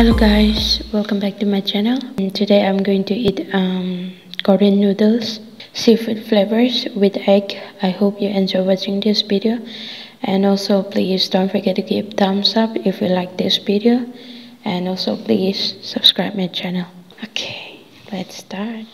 hello guys. Welcome back to my channel. And today i'm going to eat um, korean noodles seafood flavors with egg. I hope you enjoy watching this video. And also please don't forget to give thumbs up if you like this video. And also please subscribe my channel. Okay let's start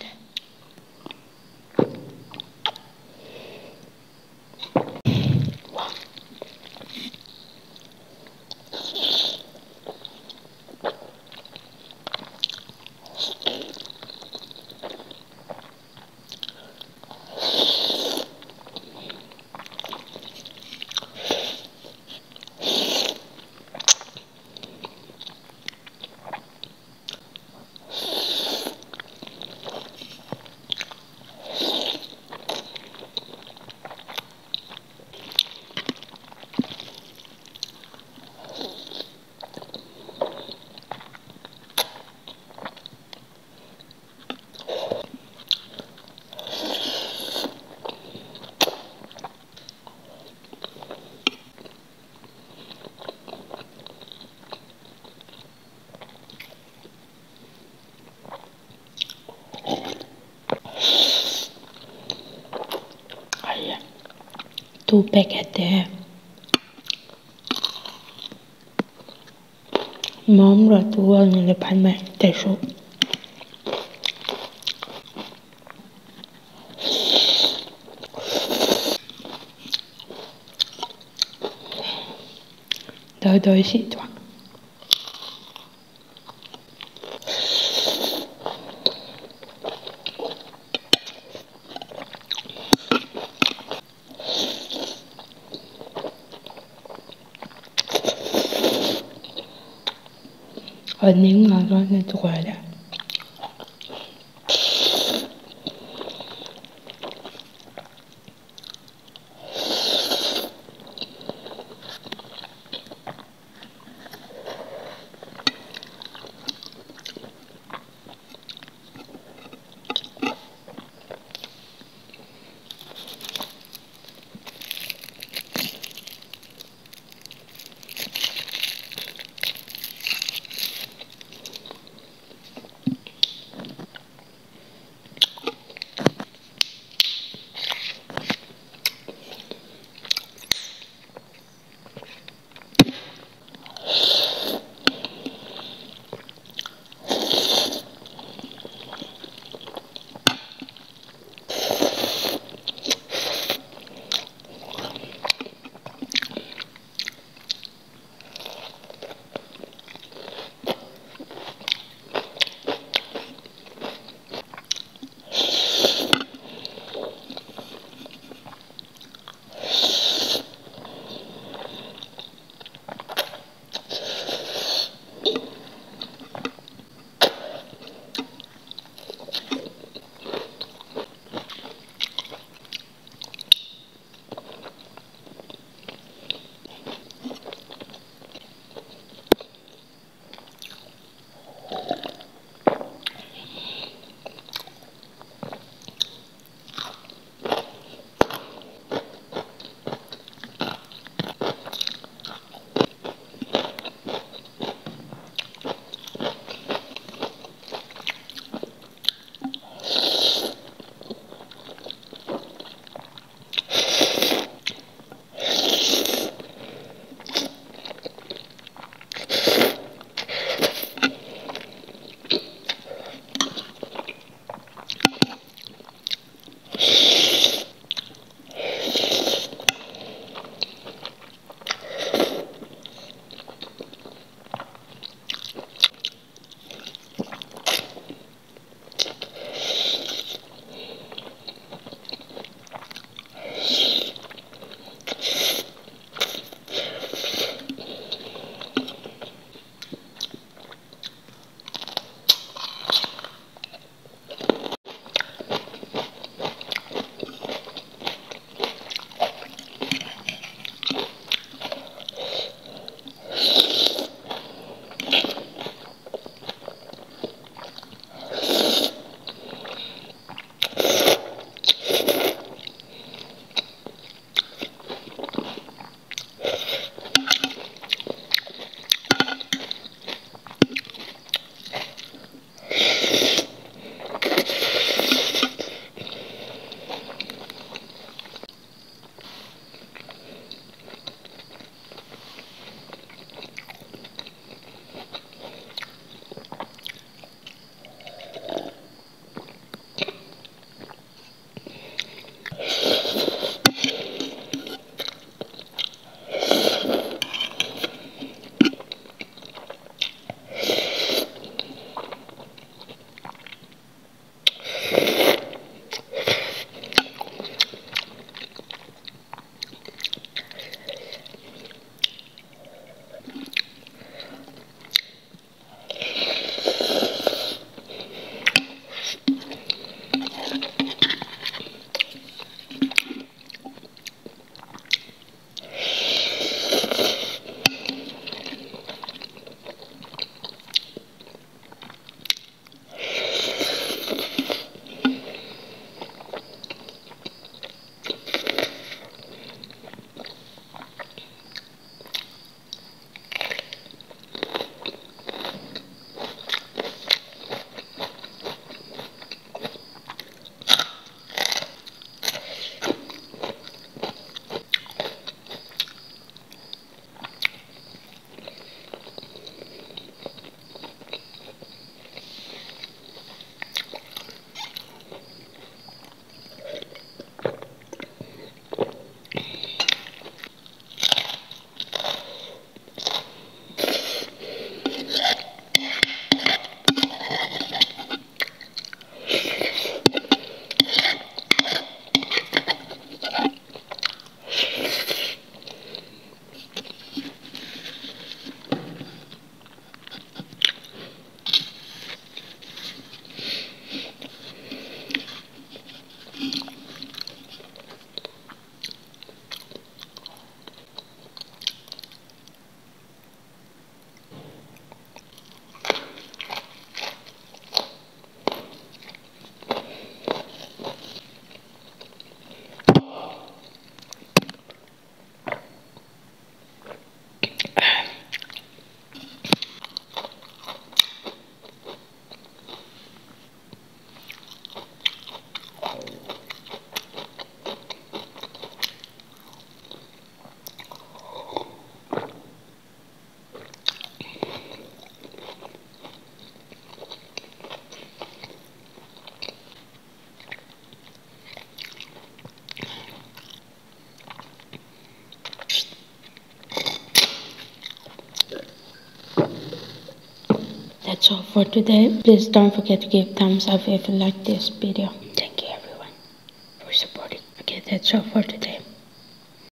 two packet there 몸으로 두었는데 발매 대수 đợi đợi sĩ Одныг нь олонний дугаараа. That's all for today. Please don't forget to give thumbs up if you like this video. Thank you everyone for supporting. Okay that's all for today